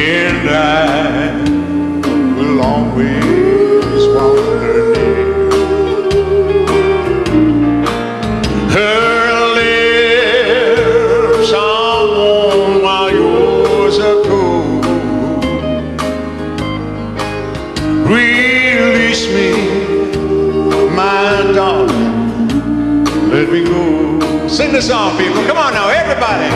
and I will always wonder near her lips are warm while yours are cold. Release me, my darling, let me go. Sing the song, people. Come on now, everybody.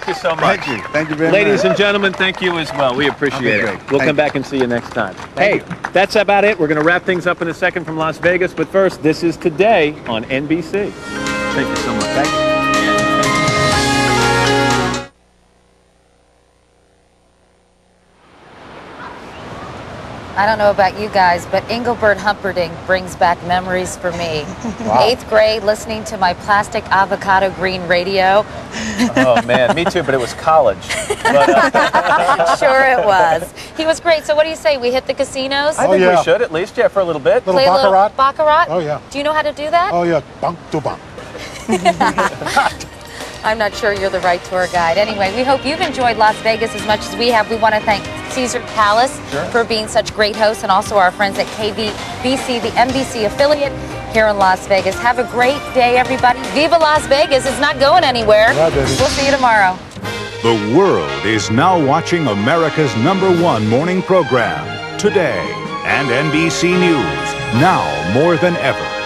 Thank you so much. Thank you. Thank you very Ladies much. and gentlemen, thank you as well. We appreciate Okay, it. We'll Thank come you. back and see you next time. Thank hey, that's about it. We're going to wrap things up in a second from Las Vegas. But first, this is Today on NBC. Thank you so much. I don't know about you guys, but Engelbert Humperdinck brings back memories for me. Eighth grade, listening to my plastic avocado green radio. Oh, man. Me too, but it was college. But, uh, sure it was. He was great. So what do you say? We hit the casinos? I think yeah. we should at least, yeah, for a little bit. Little Play a little baccarat? baccarat? Oh, yeah. Do you know how to do that? Oh, yeah. Bunk to bunk. I'm not sure you're the right tour guide. Anyway, we hope you've enjoyed Las Vegas as much as we have. We want to thank Caesar Palace for being such great hosts and also our friends at KVBC, the NBC affiliate here in Las Vegas. Have a great day, everybody. Viva Las Vegas. It's not going anywhere. Yeah, baby. We'll see you tomorrow. The world is now watching America's number one morning program, Today, and NBC News, now more than ever.